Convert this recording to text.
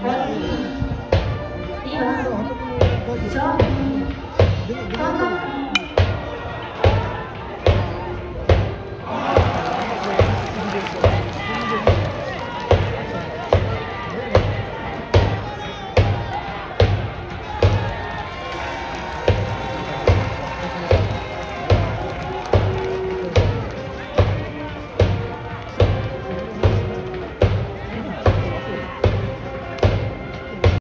一、二、三、四、五、六、